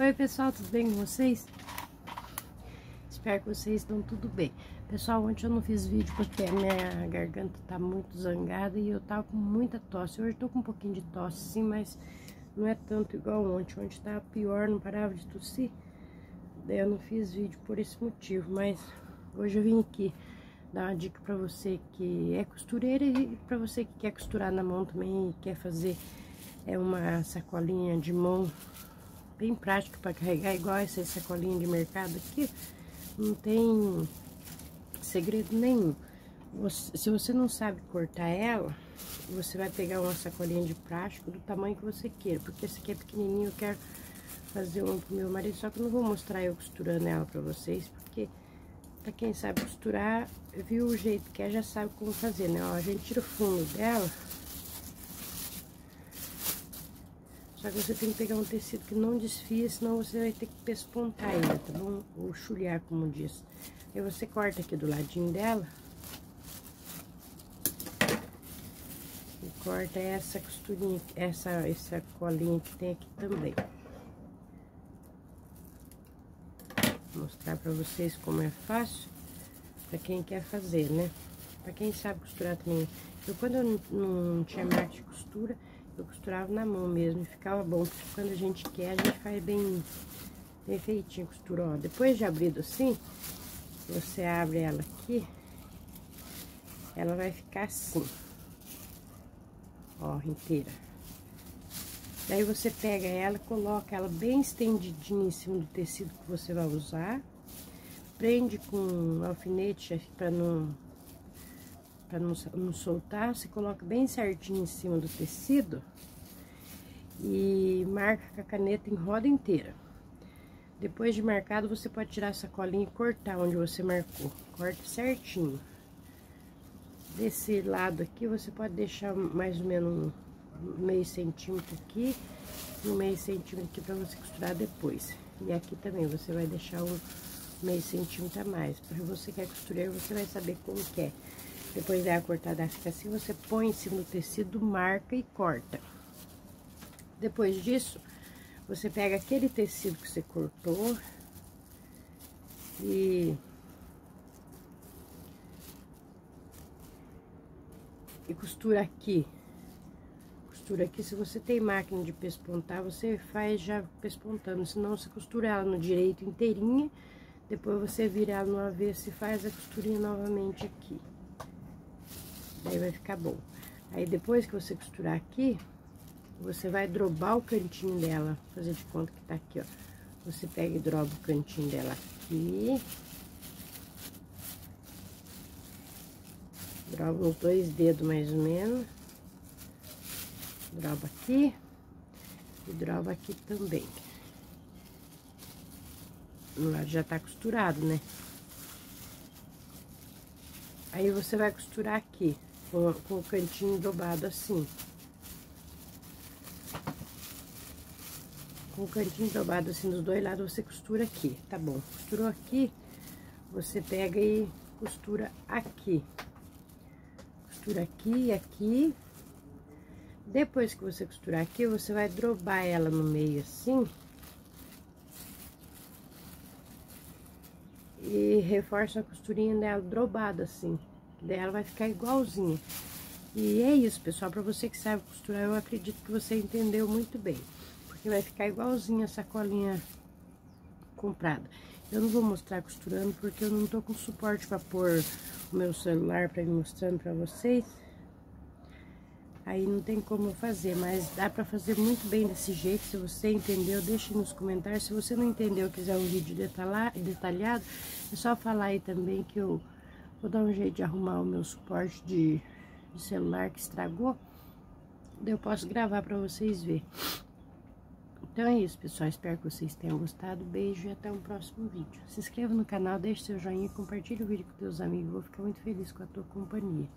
Oi pessoal, tudo bem com vocês? Espero que vocês estão tudo bem. Pessoal, ontem eu não fiz vídeo porque a minha garganta tá muito zangada e eu tava com muita tosse. Hoje eu tô com um pouquinho de tosse sim, mas não é tanto igual ontem. Ontem tava pior, não parava de tossir. Daí eu não fiz vídeo por esse motivo, mas hoje eu vim aqui dar uma dica pra você que é costureira e pra você que quer costurar na mão também e quer fazer é uma sacolinha de mão bem prática para carregar, igual essa sacolinha de mercado aqui. Não tem segredo nenhum. Você, se você não sabe cortar ela, você vai pegar uma sacolinha de plástico do tamanho que você queira. Porque esse aqui é pequenininho, eu quero fazer um pro meu marido. Só que não vou mostrar eu costurando ela pra vocês, porque pra quem sabe costurar, viu o jeito que é, já sabe como fazer, né? Ó, a gente tira o fundo dela Só que você tem que pegar um tecido que não desfia, senão você vai ter que pespontar ele, tá bom? Ou chulhar, como diz. Aí você corta aqui do ladinho dela. E corta essa costurinha, essa, essa colinha que tem aqui também. Vou mostrar pra vocês como é fácil, pra quem quer fazer, né? Pra quem sabe costurar também. Eu, quando eu não tinha máquina de costura, eu costurava na mão mesmo ficava bom, quando a gente quer, a gente faz bem, bem feitinho costura, ó. Depois de abrido assim, você abre ela aqui, ela vai ficar assim, ó, inteira. Daí você pega ela, coloca ela bem estendidinha em cima do tecido que você vai usar, prende com alfinete para não para não, não soltar, você coloca bem certinho em cima do tecido e marca com a caneta em roda inteira. Depois de marcado, você pode tirar a sacolinha e cortar onde você marcou. Corta certinho. Desse lado aqui, você pode deixar mais ou menos um meio centímetro aqui e um meio centímetro aqui para você costurar depois. E aqui também você vai deixar um meio centímetro a mais. Para você que é costureiro, você vai saber como que é. Depois da cortada fica assim, você põe em cima do tecido, marca e corta. Depois disso, você pega aquele tecido que você cortou e... E costura aqui. Costura aqui, se você tem máquina de pespontar, você faz já pespontando, senão você costura ela no direito inteirinha, depois você vira ela no avesso e faz a costurinha novamente aqui. Daí vai ficar bom. Aí depois que você costurar aqui, você vai drobar o cantinho dela, fazer de conta que tá aqui, ó. Você pega e droba o cantinho dela aqui. Droba uns dois dedos mais ou menos. Droba aqui. E droba aqui também. No lado já tá costurado, né? Aí você vai costurar aqui com, o cantinho dobrado assim. Com o cantinho dobrado assim dos dois lados, você costura aqui, tá bom? Costurou aqui, você pega e costura aqui. Costura aqui e aqui. Depois que você costurar aqui, você vai drobar ela no meio assim. E reforça a costurinha dela dobrada assim dela vai ficar igualzinha. E é isso, pessoal, para você que sabe costurar, eu acredito que você entendeu muito bem. Porque vai ficar igualzinha a sacolinha comprada. Eu não vou mostrar costurando porque eu não tô com suporte para pôr o meu celular para ir mostrando para vocês. Aí não tem como fazer, mas dá para fazer muito bem desse jeito. Se você entendeu, deixe nos comentários. Se você não entendeu, quiser um vídeo detalhado, é só falar aí também que eu Vou dar um jeito de arrumar o meu suporte de, de celular que estragou. Daí eu posso gravar pra vocês verem. Então é isso, pessoal. Espero que vocês tenham gostado. Beijo e até um próximo vídeo. Se inscreva no canal, deixe seu joinha compartilhe o vídeo com seus amigos. Vou ficar muito feliz com a tua companhia.